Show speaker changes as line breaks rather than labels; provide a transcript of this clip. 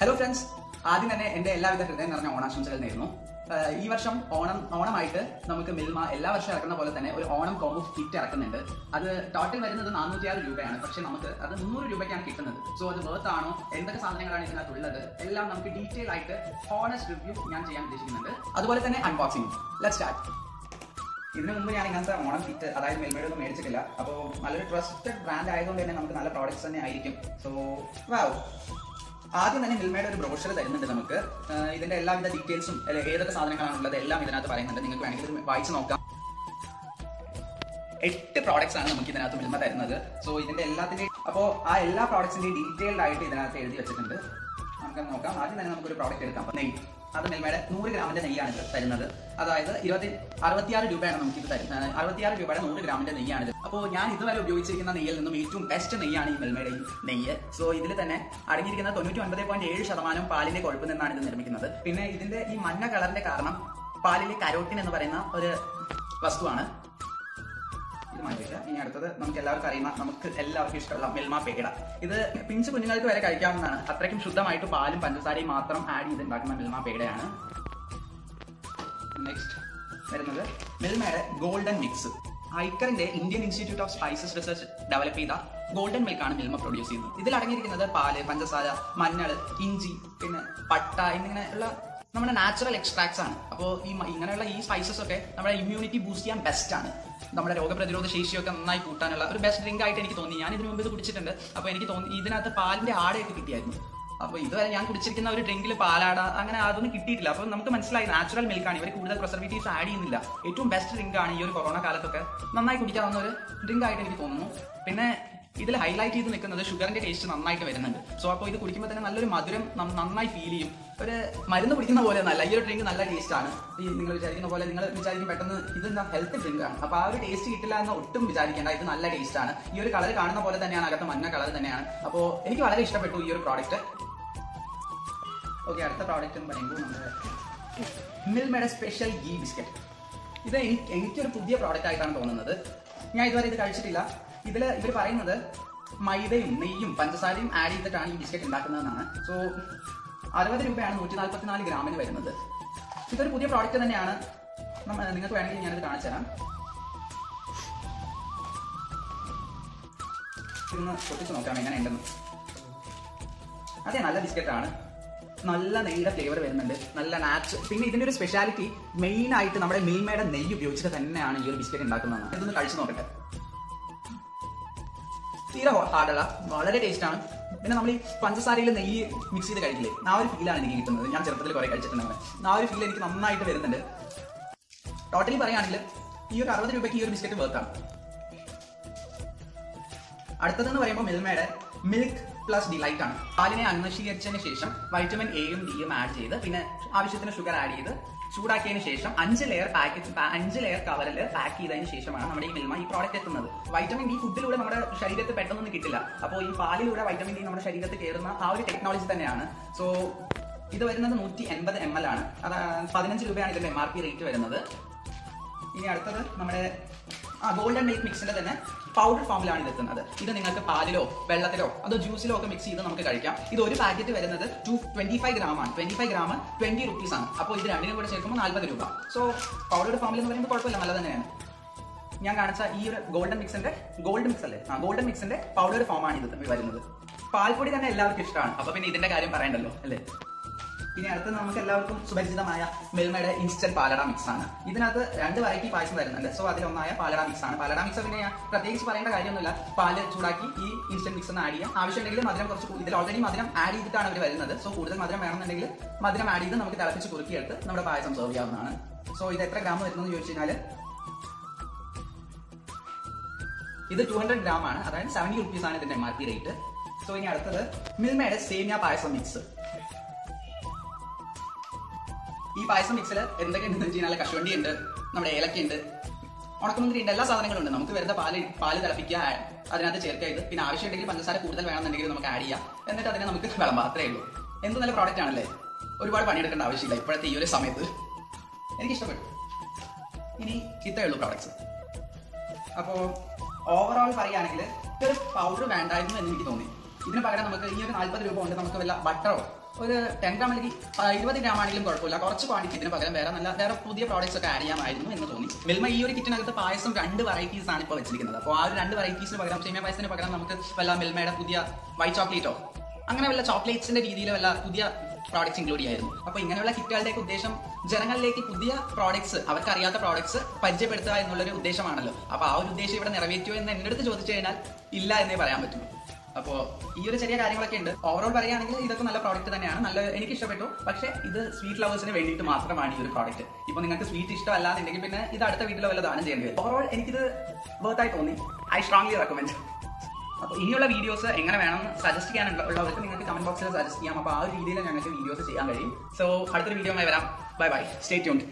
Hello friends ആദ്യം തന്നെ എന്റെ എല്ലാവിധ ഹൃദയം നിറഞ്ഞ ഓണാശംസകൾ നേരുന്നു. ഈ വർഷം ഓണം ഓണമായിട്ട് നമുക്ക് മിൽമ എല്ലാ വർഷവും ഇറക്കുന്ന പോലെ തന്നെ ഒരു ഓണം കോംബോ കിറ്റ് ഇറക്കുന്നുണ്ട്. അത് ടോട്ടൽ വരുന്നത് നാനൂറ്റിയാറ് രൂപയാണ്. പക്ഷെ നമുക്ക് അത് മുന്നൂറ് രൂപയ്ക്കാണ് കിട്ടുന്നത്. സോ അത് വർത്ത് ആണോ? എന്തൊക്കെ സാധനങ്ങളാണ് ഇതിനകത്ത് ഉള്ളത് എല്ലാം നമുക്ക് ഡീറ്റെയിൽ ആയിട്ട് ഹോണസ്റ്റ് റിവ്യൂ ഞാൻ ചെയ്യാൻ ഉദ്ദേശിക്കുന്നുണ്ട്. അതുപോലെ തന്നെ അൺബോക്സിംഗ് ലെറ്റ് സ്റ്റാർട്ട് ഇതിനു മുമ്പ് ഞാൻ ഇങ്ങനത്തെ ഓണം കിറ്റ് അതായത് മെൽമയുടെ ഒന്നും മേടിച്ചിട്ടില്ല. അപ്പോൾ നല്ലൊരു ട്രസ്റ്റഡ് ബ്രാൻഡ് ആയതുകൊണ്ട് തന്നെ നമുക്ക് നല്ല പ്രോഡക്റ്റ്സ് തന്നെ ആയിരിക്കും. സോ വാവ് ആദ്യം തന്നെ മിൽമയുടെ ഒരു ബ്രോഷർ തരുന്നുണ്ട് നമുക്ക്. ഇതിന്റെ എല്ലാവിധ ഡീറ്റെയിൽസും ഏതൊക്കെ സാധനങ്ങളാണ് ഉള്ളത് എല്ലാം ഇതിനകത്ത് പറയുന്നുണ്ട്. നിങ്ങൾക്ക് വേണമെങ്കിൽ വായിച്ച് നോക്കാം. എട്ട് പ്രോഡക്ട്സ് ആണ് നമുക്ക് ഇതിനകത്ത് മിൽമ തരുന്നത്. സോ ഇതിന്റെ എല്ലാത്തിന്റെയും അപ്പോ ആ എല്ലാ പ്രോഡക്ട്സിന്റെയും ഡീറ്റെയിൽഡ് ആയിട്ട് ഇതിനകത്ത് എഴുതി വെച്ചിട്ടുണ്ട്. നമുക്ക് നോക്കാം. ആദ്യം തന്നെ നമുക്കൊരു പ്രോഡക്റ്റ് എടുക്കാം. നെയ്യ്. അത് മിൽമയുടെ നൂറ് ഗ്രാമിന്റെ നെയ്യാണ് ഇത് തരുന്നത്. അതായത് ഇരുപത്തി അറുപത്തിയാറ് രൂപയാണ് നമുക്ക് ഇത് തരുന്നത് അറുപത്തിയാറ് രൂപയുടെ നൂറ് ഗ്രാമിന്റെ നെയ്യാണിത്. അപ്പോൾ ഞാൻ ഇതുവരെ ഉപയോഗിച്ചിരിക്കുന്ന നെയ്യിൽ നിന്നും ഏറ്റവും ബെസ്റ്റ് നെയ്യാണ് ഈ മിൽമയുടെ ഈ നെയ്യ്. സോ ഇതിൽ തന്നെ അടങ്ങിയിരിക്കുന്ന തൊണ്ണൂറ്റി ഒൻപത് പോയിന്റ് ഏഴ് ശതമാനം പാലിന്റെ കുഴപ്പം നിന്നാണ് ഇത് നിർമ്മിക്കുന്നത്. പിന്നെ ഇതിന്റെ ഈ മഞ്ഞ കളറിന്റെ കാരണം പാലിലെ കരോട്ടിൻ എന്ന് പറയുന്ന ഒരു വസ്തുവാണ്. ഇനി അടുത്തത് നമുക്ക് എല്ലാവർക്കും അറിയുന്ന നമുക്ക് എല്ലാവർക്കും ഇഷ്ടമുള്ള മിൽമ പേട ഇത് പിഞ്ച് കുഞ്ഞുങ്ങൾക്ക് വരെ കഴിക്കാവുന്നതാണ്. അത്രയ്ക്കും ശുദ്ധമായിട്ട് പാലും പഞ്ചസാരയും മാത്രം ആഡ് ചെയ്ത് ഉണ്ടാക്കുന്ന മിൽമ പേടയാണ് നെക്സ്റ്റ് വരുന്നത് മിൽമയുടെ golden mix ഐക്കറിന്റെ Indian institute of spices research develop ചെയ്ത ഗോൾഡൻ മിൽക്ക് ആണ് മിൽമ പ്രൊഡ്യൂസ് ചെയ്യുന്നത്. ഇതിൽ അടങ്ങിയിരിക്കുന്നത് പാൽ പഞ്ചസാര മഞ്ഞൾ ഇഞ്ചി പിന്നെ പട്ട എന്നിങ്ങനെയുള്ള നമ്മുടെ നാച്ചുറൽ എക്സ്ട്രാക്ട്സ് ആണ്. അപ്പോൾ ഈ ഇങ്ങനെയുള്ള ഈ സ്പൈസസ് ഒക്കെ നമ്മുടെ ഇമ്മ്യൂണിറ്റി ബൂസ്റ്റ് ചെയ്യാൻ ബെസ്റ്റ് ആണ്. നമ്മുടെ രോഗപ്രതിരോധ ശേഷിയൊക്കെ നന്നായി കൂട്ടാനുള്ള ഒരു ബെസ്റ്റ് ഡ്രിങ്ക് ആയിട്ട് എനിക്ക് തോന്നി. ഞാൻ ഇതിനു മുമ്പ് ഇത് കുടിച്ചിട്ടുണ്ട്. അപ്പോൾ എനിക്ക് തോന്നി ഇതിനകത്ത് പാലിന്റെ ആടയൊക്കെ കിട്ടിയായിരുന്നു. അപ്പോൾ ഇതുവരെ ഞാൻ കുടിച്ചിരിക്കുന്ന ഒരു ഡ്രിങ്കിൽ പാലാട അങ്ങനെ അതൊന്നും കിട്ടിയിട്ടില്ല. അപ്പോൾ നമുക്ക് മനസ്സിലായി നാച്ചുറൽ മിൽക്കാണ് ഇവർ കൂടുതൽ പ്രിസർവേറ്റീവ്സ് ആഡ് ചെയ്യുന്നില്ല. ഏറ്റവും ബെസ്റ്റ് ഡ്രിങ്ക് ആണ് ഈ ഒരു കൊറോണ കാലത്തൊക്കെ നന്നായി കുടിക്കാവുന്ന ഒരു ഡ്രിങ്ക് ആയിട്ട് എനിക്ക് തോന്നുന്നു. പിന്നെ ഇതിൽ ഹൈലൈറ്റ് ചെയ്ത് നിൽക്കുന്നത് ഷുഗറിന്റെ ടേസ്റ്റ് നന്നായിട്ട് വരുന്നുണ്ട്. സോ അപ്പോൾ ഇത് കുടിക്കുമ്പോൾ തന്നെ നല്ലൊരു മധുരം നന്നായി ഫീൽ ചെയ്യും. ഒരു മരുന്ന് കുടിക്കുന്ന പോലെ ഒന്നല്ല ഈ ഒരു ഡ്രിങ്ക് നല്ല ടേസ്റ്റ് ആണ്. ഈ നിങ്ങൾ വിചാരിക്കുന്ന പോലെ നിങ്ങൾ വിചാരിക്കും പെട്ടെന്ന് ഇതെന്താ ഹെൽത്ത് ഡ്രിങ്ക് ആണ്. അപ്പൊ ആ ഒരു ടേസ്റ്റ് കിട്ടില്ല എന്ന് ഒട്ടും വിചാരിക്കേണ്ട ഇത് നല്ല ടേസ്റ്റ് ആണ്. ഈ ഒരു കളർ കാണുന്ന പോലെ തന്നെയാണ് അകത്ത് മഞ്ഞ കളർ തന്നെയാണ്. അപ്പോൾ എനിക്ക് വളരെ ഇഷ്ടപ്പെട്ടു ഈ ഒരു പ്രോഡക്റ്റ് ഓക്കെ അടുത്ത പ്രോഡക്റ്റ് എന്ന് പറയുമ്പോൾ മിൽമയുടെ സ്പെഷ്യൽ ഗീ ബിസ്ക്കറ്റ് ഇത് എനിക്ക് എനിക്കൊരു പുതിയ പ്രോഡക്റ്റ് ആയിട്ടാണ് തോന്നുന്നത്. ഞാൻ ഇതുവരെ ഇത് കഴിച്ചിട്ടില്ല. ഇതിൽ ഇവർ പറയുന്നത് മൈദയും നെയ്യും പഞ്ചസാരയും ആഡ് ചെയ്തിട്ടാണ് ഈ ബിസ്ക്കറ്റ് ഉണ്ടാക്കുന്നതെന്നാണ്. സോ അറുപത് രൂപയാണ് നൂറ്റി നാൽപ്പത്തിനാല് ഗ്രാമിന് വരുന്നത്. ഇതൊരു പുതിയ പ്രോഡക്റ്റ് തന്നെയാണ്. നിങ്ങൾക്ക് വേണമെങ്കിൽ ഞാനിത് കാണിച്ചു തരാം ഇന്ന് പൊട്ടിച്ച് നോക്കാം എങ്ങനെ ഉണ്ടെന്ന് അതെ നല്ല ബിസ്ക്കറ്റ് ആണ് നല്ല നെയ്യുടെ ഫ്ലേവർ വരുന്നുണ്ട്. നല്ല നാച്ച് പിന്നെ ഇതിന്റെ ഒരു സ്പെഷ്യാലിറ്റി മെയിൻ ആയിട്ട് നമ്മുടെ മിൽമയുടെ നെയ്യ് ഉപയോഗിച്ചിട്ട് തന്നെയാണ് ഈ ഒരു ബിസ്ക്കറ്റ് ഉണ്ടാക്കുന്നത് ഇതൊന്ന് കഴിച്ചു നോക്കട്ടെ. തീരെ ഹാർഡല്ല. വളരെ ടേസ്റ്റ് ആണ്. പിന്നെ നമ്മൾ ഈ പഞ്ചസാരയിൽ നെയ്യ് മിക്സ് ചെയ്ത് കഴിക്കില്ലേ? ആ ഒരു ഫീലാണ് എനിക്ക് കിട്ടുന്നത്. ഞാൻ ചെറുപ്പത്തിൽ കുറെ കഴിച്ചിട്ടുണ്ട്. ആ ഒരു ഫീൽ എനിക്ക് നന്നായിട്ട് വരുന്നുണ്ട്. ടോട്ടലി പറയുകയാണെങ്കിൽ ഈ ഒരു അറുപത് രൂപയ്ക്ക് ഈ ഒരു ബിസ്ക്കറ്റ് വേർത്താണ് അടുത്തതെന്ന് പറയുമ്പോൾ മിൽമയുടെ മിൽക്ക് പ്ലസ് ഡിലൈറ്റ് ആണ്. പാലിനെ അന്വേഷീകരിച്ചതിന് ശേഷം വൈറ്റമിൻ എയും ഡിയും ആഡ് ചെയ്ത് പിന്നെ ആവശ്യത്തിന് ഷുഗർ ആഡ് ചെയ്ത് ചൂടാക്കിയതിന് ശേഷം അഞ്ച് ലെയർ പാക്കറ്റ് അഞ്ച് ലെയർ കവറിൽ പാക്ക് ചെയ്തതിന് ശേഷമാണ് നമ്മുടെ ഈ മിൽമ ഈ പ്രോഡക്റ്റ് എത്തുന്നത്. വൈറ്റമിൻ ഡി ഫുഡിലൂടെ നമ്മുടെ ശരീരത്തിൽ പെട്ടെന്നൊന്നും കിട്ടില്ല. അപ്പോൾ ഈ പാലിലൂടെ വൈറ്റമിൻ ഡി നമ്മുടെ ശരീരത്തിൽ കയറുന്ന ആ ഒരു ടെക്നോളജി തന്നെയാണ്. സോ ഇത് വരുന്നത് നൂറ്റി എൺപത് എം എൽ ആണ്. അത് പതിനഞ്ച് രൂപയാണ് ഇതിന്റെ എം ആർ പി റേറ്റ് വരുന്നത്. ഇനി അടുത്തത് നമ്മുടെ ആ ഗോൾഡൻ മിൽക്ക് മിക്സിന്റെ തന്നെ പൗഡർ ഫോമിലാണ് ഇത് എത്തുന്നത്. ഇത് നിങ്ങൾക്ക് പാലിലോ വെള്ളത്തിലോ അതോ ജ്യൂസിലോ ഒക്കെ മിക്സ് ചെയ്ത് നമുക്ക് കഴിക്കാം. ഇത് ഒരു പാക്കറ്റ് വരുന്നത് ടു ട്വന്റി ഫൈവ് ഗ്രാം ആണ്. Twenty five gram twenty rupees ആണ്. അപ്പോൾ ഇത് രണ്ടിനും കൂടെ ചേർക്കുമ്പോൾ നാൽപ്പത് രൂപ. സോ പൗഡർ ഫോമിൽ എന്ന് പറയുമ്പോൾ കുഴപ്പമില്ല നല്ല തന്നെയാണ്. ഞാൻ കാണിച്ച ഈ ഒരു ഗോൾഡൻ മിക്സിന്റെ ഗോൾഡൻ മിക്സ് അല്ലേ? ആ ഗോൾഡൻ മിക്സിന്റെ പൗഡർ ഫോമാണ് ഇത് വരുന്നത്. പാൽപ്പൊടി തന്നെ എല്ലാവർക്കും ഇഷ്ടമാണ്. അപ്പൊ പിന്നെ ഇതിന്റെ കാര്യം പറയണ്ടല്ലോ അല്ലേ? ഇനി അടുത്ത് നമുക്ക് എല്ലാവർക്കും സുപരിചിതമായ മിൽമയുടെ ഇൻസ്റ്റന്റ് പാലട മിക്സ് ആണ്. ഇതിനകത്ത് രണ്ട് വെറൈറ്റി പായസം വരുന്നുണ്ട്. സോ അതിലൊന്നായ പാലട മിക്സ് ആണ്. പാലട മിക്സ് പിന്നെ പ്രത്യേകിച്ച് പറയേണ്ട കാര്യമൊന്നുമില്ല. പാൽ ചൂടാക്കി ഈ ഇൻസ്റ്റന്റ് മിക്സ് ഒന്ന് ആഡ് ചെയ്യാം. ആവശ്യമുണ്ടെങ്കിൽ മധുരം കുറച്ച് ഇതിൽ ഓൾറെഡി മധുരം ആഡ് ചെയ്തിട്ടാണ് അവർ വരുന്നത്. സോ കൂടുതൽ മധുരം വേണമെന്നുണ്ടെങ്കിൽ മധുരം ആഡ് ചെയ്ത് നമുക്ക് തിളപ്പിച്ച് കുറുക്കിയെടുത്ത് നമ്മുടെ പായസം സെർവ് ചെയ്യാവുന്നതാണ്. സോ ഇത് എത്ര ഗ്രാം വരുന്നതെന്ന് ചോദിച്ചു കഴിഞ്ഞാൽ ഇത് ടു ഹൺഡ്രഡ് ഗ്രാം ആണ്. അതായത് സെവന്റി റുപ്പീസ് ആണ് ഇതിന്റെ M R P rate so ഇനി അടുത്തത് മിൽമയുടെ സേമിയ പായസം മിക്സ് ഈ പായസം മിക്സിൽ എന്തൊക്കെയുണ്ടെന്ന് വെച്ച് കഴിഞ്ഞാൽ കശുവണ്ടി ഉണ്ട് നമ്മുടെ ഏലക്ക ഉണ്ട് ഉണക്കമുന്തിരി ഉണ്ട് എല്ലാ സാധനങ്ങളും ഉണ്ട്. നമുക്ക് വരുന്ന പാൽ പാൽ തിളപ്പിക്കുക അതിനകത്ത് ചേർക്കുക ഇത്. പിന്നെ ആവശ്യമുണ്ടെങ്കിൽ പഞ്ചസാര കൂടുതൽ വേണമെന്നുണ്ടെങ്കിൽ നമുക്ക് ആഡ് ചെയ്യാം. എന്നിട്ട് അതിനെ നമുക്ക് വിളമ്പാം അത്രേ ഉള്ളൂ. എന്ത് നല്ല പ്രോഡക്റ്റ് ആണല്ലേ? ഒരുപാട് പണിയെടുക്കേണ്ട ആവശ്യമില്ല ഇപ്പോഴത്തെ ഈ ഒരു സമയത്ത്. എനിക്ക് ഇഷ്ടപ്പെട്ടു ഇനി ഇത്രേ ഉള്ളൂ പ്രോഡക്ട്സ് അപ്പോൾ ഓവറോൾ പറയുകയാണെങ്കിൽ ഇതൊരു പൗഡർ വേണ്ടായിരുന്നു എന്ന് എനിക്ക് തോന്നി. ഇതിന് പകരം നമുക്ക് ഈ ഒരു നാല്പത് രൂപ കൊണ്ട് നമുക്ക് വല്ല ബട്ടറോ ഒരു ടെൻ ഗ്രാം അല്ലെങ്കിൽ ഇരുപത് ഗ്രാം ആണെങ്കിലും കുഴപ്പമില്ല. കുറച്ച് ക്വാണ്ടിറ്റി ഇതിന് പകരം വേറെ നല്ല വേറെ പുതിയ പ്രോഡക്ട്സ് ഒക്കെ ആഡ് ചെയ്യാമായിരുന്നു എന്ന് തോന്നി. മിൽമ ഈ ഒരു കിറ്റിനകത്ത് പായസം രണ്ട് വെറൈറ്റീസ് ആണ് ഇപ്പോൾ വെച്ചിരിക്കുന്നത്. അപ്പോൾ ആ ഒരു രണ്ട് വെറൈറ്റീസിന് പകരം സേമിയ പായസത്തിന് പകരം നമുക്ക് വല്ല മിൽമയുടെ പുതിയ വൈറ്റ് ചോക്ലേറ്റോ അങ്ങനെ വല്ല ചോക്ലേറ്റ്സിന്റെ രീതിയിൽ വല്ല പുതിയ പ്രോഡക്ട്സ് ഇൻക്ലൂഡ് ചെയ്യായിരുന്നു. അപ്പോൾ ഇങ്ങനെയുള്ള കിറ്റുകളുടെയൊക്കെ ഉദ്ദേശം ജനങ്ങളിലേക്ക് പുതിയ പ്രോഡക്ട്സ് അവർക്ക് അറിയാത്ത പ്രോഡക്ട്സ് പരിചയപ്പെടുത്തുക എന്നുള്ളൊരു ഉദ്ദേശമാണല്ലോ. അപ്പോൾ ആ ഒരു ഉദ്ദേശം ഇവിടെ നിറവേറ്റുമോ എന്ന് എന്റെ അടുത്ത് ചോദിച്ചു കഴിഞ്ഞാൽ ഇല്ല എന്നേ പറയാൻ പറ്റുള്ളൂ അപ്പോൾ ഈ ഒരു ചെറിയ കാര്യങ്ങളൊക്കെ ഉണ്ട്. ഓവറോൾ പറയുകയാണെങ്കിൽ ഇതൊക്കെ നല്ല പ്രോഡക്റ്റ് തന്നെയാണ്. നല്ല എനിക്ക് ഇഷ്ടപ്പെട്ടു. പക്ഷേ ഇത് സ്വീറ്റ് ലവേഴ്സിന് വേണ്ടിയിട്ട് മാത്രമാണ് ഈ ഒരു പ്രോഡക്റ്റ് ഇപ്പോൾ നിങ്ങൾക്ക് സ്വീറ്റ് ഇഷ്ടമല്ലാന്നുണ്ടെങ്കിൽ പിന്നെ ഇത് അടുത്ത വീട്ടിലോ വല്ല ദാനം ചെയ്യേണ്ടി വരും ഓവറോൾ എനിക്കിത് വർത്തായി തോന്നി. ഐ സ്ട്രോങ്ലി റെക്കമെൻഡ് അപ്പോൾ ഇനിയുള്ള വീഡിയോസ് എങ്ങനെ വേണം സജസ്റ്റ് ചെയ്യാനുള്ളവർക്ക് നിങ്ങൾക്ക് കമന്റ് ബോക്സിൽ സജസ്റ്റ് ചെയ്യാം. അപ്പോൾ ആ ഒരു രീതിയിൽ ഞങ്ങൾക്ക് വീഡിയോസ് ചെയ്യാൻ കഴിയും. സോ അടുത്തൊരു വീഡിയോ വരാം. Bye bye stay tuned